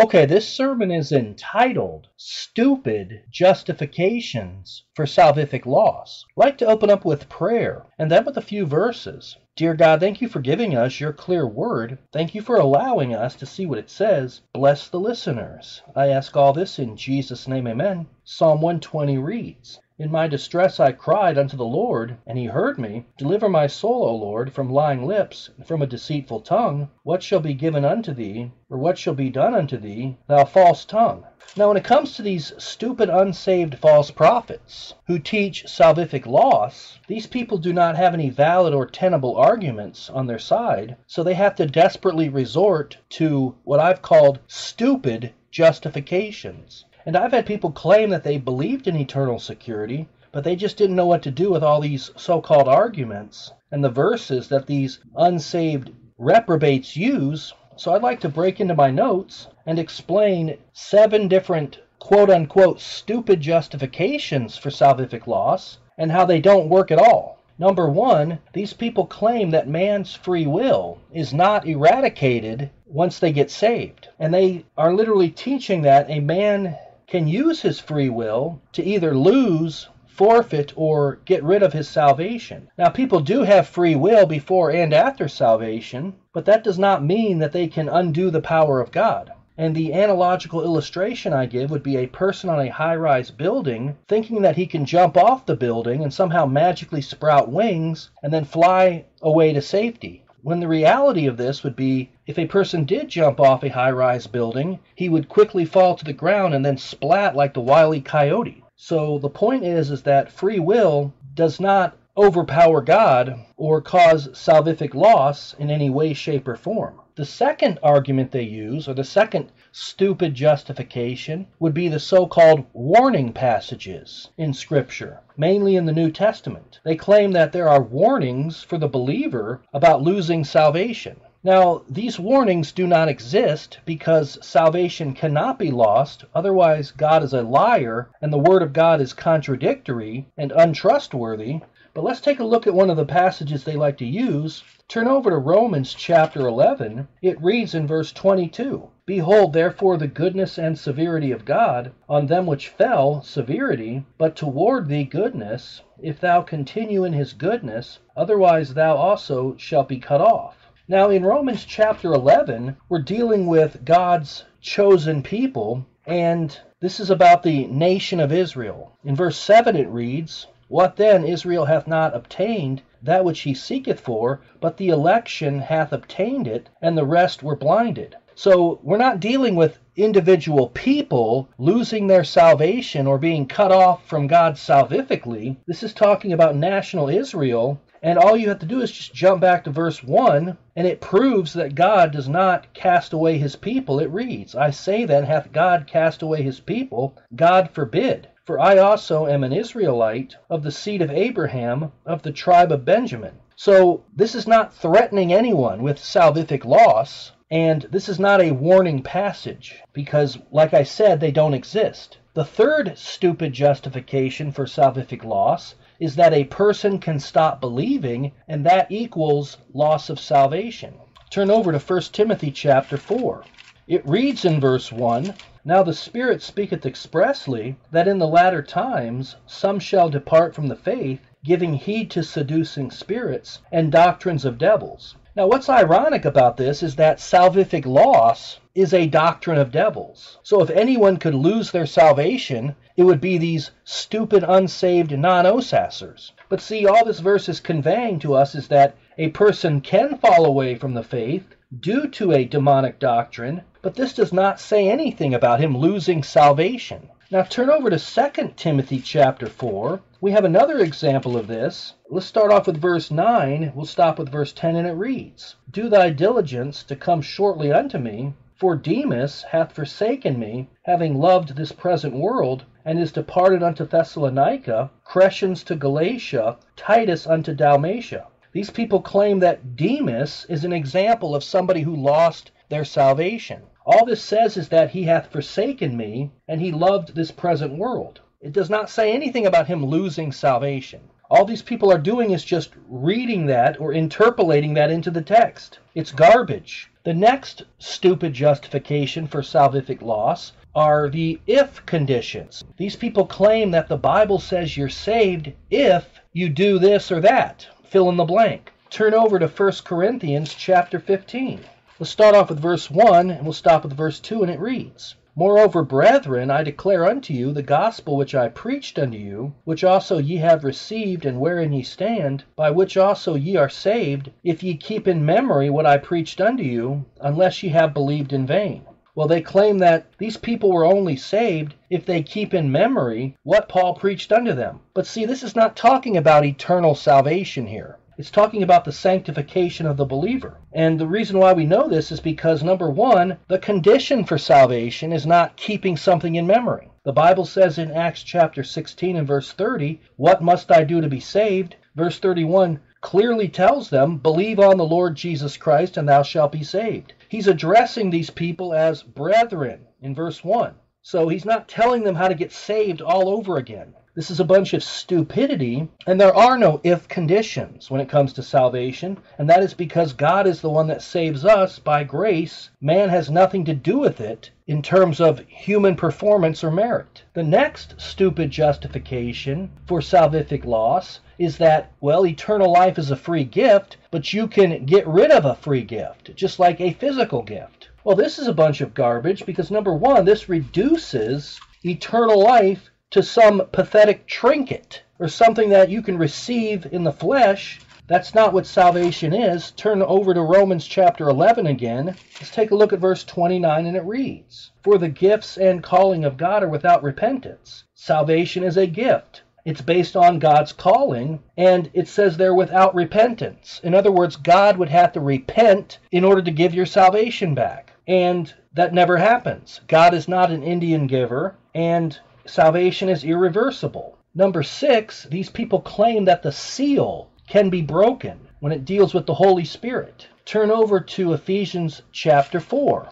Okay, this sermon is entitled Stupid Justifications for Salvific Loss. I'd like to open up with prayer and then with a few verses. Dear God, thank you for giving us your clear word. Thank you for allowing us to see what it says. Bless the listeners. I ask all this in Jesus' name, amen. Psalm 120 reads, in my distress I cried unto the Lord, and he heard me. Deliver my soul, O Lord, from lying lips, and from a deceitful tongue. What shall be given unto thee, or what shall be done unto thee, thou false tongue? Now, when it comes to these stupid, unsaved false prophets who teach salvific loss, these people do not have any valid or tenable arguments on their side, so they have to desperately resort to what I've called stupid justifications. And I've had people claim that they believed in eternal security, but they just didn't know what to do with all these so called arguments and the verses that these unsaved reprobates use. So I'd like to break into my notes and explain seven different quote unquote stupid justifications for salvific loss and how they don't work at all. Number one, these people claim that man's free will is not eradicated once they get saved. And they are literally teaching that a man can use his free will to either lose, forfeit, or get rid of his salvation. Now, people do have free will before and after salvation, but that does not mean that they can undo the power of God. And the analogical illustration I give would be a person on a high rise building thinking that he can jump off the building and somehow magically sprout wings and then fly away to safety. When the reality of this would be if a person did jump off a high rise building, he would quickly fall to the ground and then splat like the wily coyote. So the point is is that free will does not overpower God or cause salvific loss in any way, shape, or form. The second argument they use, or the second stupid justification, would be the so called warning passages in Scripture, mainly in the New Testament. They claim that there are warnings for the believer about losing salvation. Now, these warnings do not exist because salvation cannot be lost, otherwise, God is a liar and the Word of God is contradictory and untrustworthy. But let's take a look at one of the passages they like to use Turn over to Romans chapter 11. It reads in verse 22 Behold, therefore, the goodness and severity of God, on them which fell, severity, but toward thee goodness, if thou continue in his goodness, otherwise thou also shalt be cut off. Now, in Romans chapter 11, we're dealing with God's chosen people, and this is about the nation of Israel. In verse 7, it reads, What then Israel hath not obtained that which he seeketh for, but the election hath obtained it, and the rest were blinded. So we're not dealing with individual people losing their salvation or being cut off from God salvifically. This is talking about national Israel. And all you have to do is just jump back to verse 1, and it proves that God does not cast away his people. It reads, I say then, hath God cast away his people? God forbid. For I also am an Israelite of the seed of Abraham, of the tribe of Benjamin. So this is not threatening anyone with salvific loss, and this is not a warning passage, because, like I said, they don't exist. The third stupid justification for salvific loss is that a person can stop believing, and that equals loss of salvation. Turn over to 1 Timothy chapter 4. It reads in verse 1 now the Spirit speaketh expressly that in the latter times some shall depart from the faith, giving heed to seducing spirits and doctrines of devils. Now, what's ironic about this is that salvific loss is a doctrine of devils. So, if anyone could lose their salvation, it would be these stupid, unsaved non osassers. But see, all this verse is conveying to us is that a person can fall away from the faith due to a demonic doctrine, but this does not say anything about him losing salvation. Now turn over to 2 Timothy chapter 4. We have another example of this. Let's start off with verse 9. We'll stop with verse 10 and it reads, Do thy diligence to come shortly unto me, for Demas hath forsaken me, having loved this present world, and is departed unto Thessalonica, Crescens to Galatia, Titus unto Dalmatia. These people claim that Demas is an example of somebody who lost their salvation. All this says is that he hath forsaken me, and he loved this present world. It does not say anything about him losing salvation. All these people are doing is just reading that or interpolating that into the text. It's garbage. The next stupid justification for salvific loss are the if conditions. These people claim that the Bible says you're saved if you do this or that. Fill in the blank. Turn over to 1 Corinthians chapter 15. Let's start off with verse 1 and we'll stop with verse 2 and it reads Moreover, brethren, I declare unto you the gospel which I preached unto you, which also ye have received, and wherein ye stand, by which also ye are saved, if ye keep in memory what I preached unto you, unless ye have believed in vain. Well, they claim that these people were only saved if they keep in memory what Paul preached unto them. But see, this is not talking about eternal salvation here. It's talking about the sanctification of the believer. And the reason why we know this is because, number one, the condition for salvation is not keeping something in memory. The Bible says in Acts chapter 16 and verse 30, What must I do to be saved? Verse 31 clearly tells them, Believe on the Lord Jesus Christ and thou shalt be saved. He's addressing these people as brethren in verse 1. So he's not telling them how to get saved all over again. This is a bunch of stupidity, and there are no if conditions when it comes to salvation, and that is because God is the one that saves us by grace. Man has nothing to do with it in terms of human performance or merit. The next stupid justification for salvific loss is that, well, eternal life is a free gift, but you can get rid of a free gift, just like a physical gift. Well, this is a bunch of garbage because, number one, this reduces eternal life to some pathetic trinket or something that you can receive in the flesh. That's not what salvation is. Turn over to Romans chapter 11 again. Let's take a look at verse 29 and it reads For the gifts and calling of God are without repentance. Salvation is a gift. It's based on God's calling, and it says they're without repentance. In other words, God would have to repent in order to give your salvation back. And that never happens. God is not an Indian giver, and salvation is irreversible. Number six, these people claim that the seal can be broken when it deals with the Holy Spirit. Turn over to Ephesians chapter 4.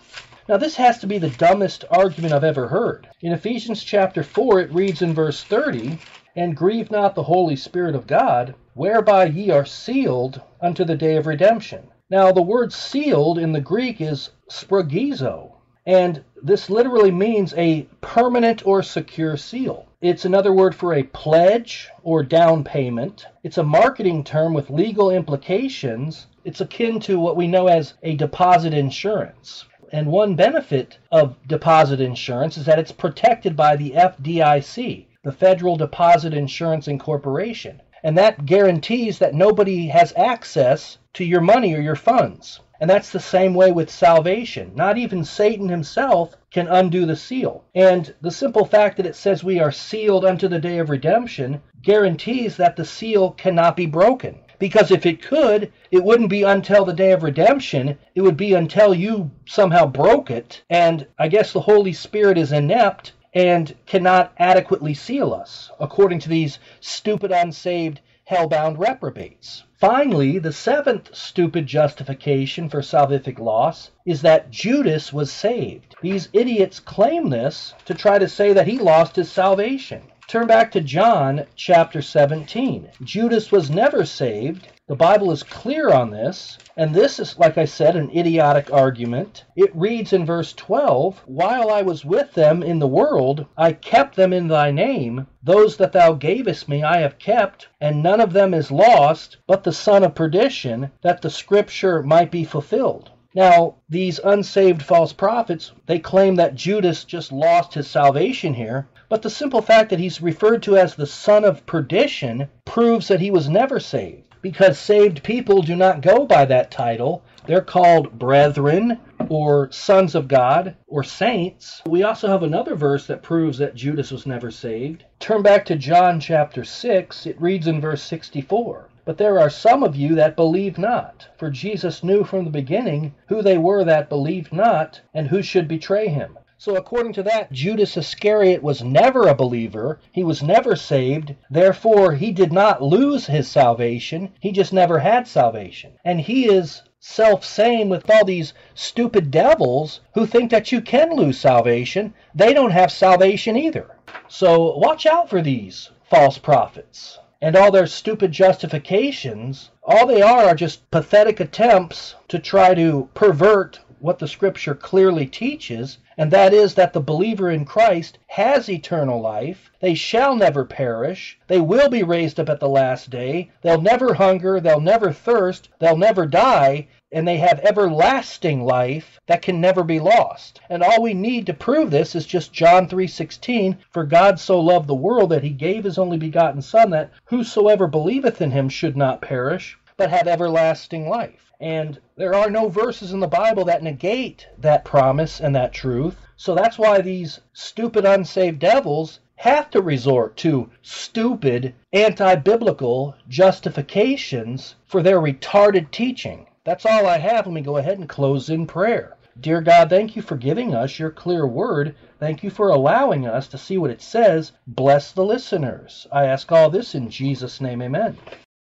Now, this has to be the dumbest argument I've ever heard. In Ephesians chapter 4, it reads in verse 30 And grieve not the Holy Spirit of God, whereby ye are sealed unto the day of redemption. Now, the word sealed in the Greek is sphragizo, and this literally means a permanent or secure seal. It's another word for a pledge or down payment. It's a marketing term with legal implications. It's akin to what we know as a deposit insurance. And one benefit of deposit insurance is that it's protected by the FDIC, the Federal Deposit Insurance Incorporation. And that guarantees that nobody has access to your money or your funds. And that's the same way with salvation. Not even Satan himself can undo the seal. And the simple fact that it says we are sealed unto the day of redemption guarantees that the seal cannot be broken. Because if it could, it wouldn't be until the day of redemption. It would be until you somehow broke it. And I guess the Holy Spirit is inept and cannot adequately seal us, according to these stupid, unsaved, hell-bound reprobates. Finally, the seventh stupid justification for salvific loss is that Judas was saved. These idiots claim this to try to say that he lost his salvation. Turn back to John chapter 17. Judas was never saved. The Bible is clear on this. And this is, like I said, an idiotic argument. It reads in verse 12 While I was with them in the world, I kept them in thy name. Those that thou gavest me I have kept, and none of them is lost, but the son of perdition, that the scripture might be fulfilled. Now, these unsaved false prophets, they claim that Judas just lost his salvation here, but the simple fact that he's referred to as the son of perdition proves that he was never saved, because saved people do not go by that title. They're called brethren or sons of God or saints. We also have another verse that proves that Judas was never saved. Turn back to John chapter 6. It reads in verse 64. But there are some of you that believe not. For Jesus knew from the beginning who they were that believed not, and who should betray him. So, according to that, Judas Iscariot was never a believer. He was never saved. Therefore, he did not lose his salvation. He just never had salvation. And he is self same with all these stupid devils who think that you can lose salvation. They don't have salvation either. So, watch out for these false prophets and all their stupid justifications, all they are are just pathetic attempts to try to pervert what the scripture clearly teaches, and that is that the believer in Christ has eternal life. They shall never perish. They will be raised up at the last day. They'll never hunger. They'll never thirst. They'll never die. And they have everlasting life that can never be lost. And all we need to prove this is just John 3:16, for God so loved the world that he gave his only begotten son that whosoever believeth in him should not perish, but have everlasting life. And there are no verses in the Bible that negate that promise and that truth. So that's why these stupid unsaved devils have to resort to stupid anti biblical justifications for their retarded teaching. That's all I have. Let me go ahead and close in prayer. Dear God, thank you for giving us your clear word. Thank you for allowing us to see what it says. Bless the listeners. I ask all this in Jesus' name, amen.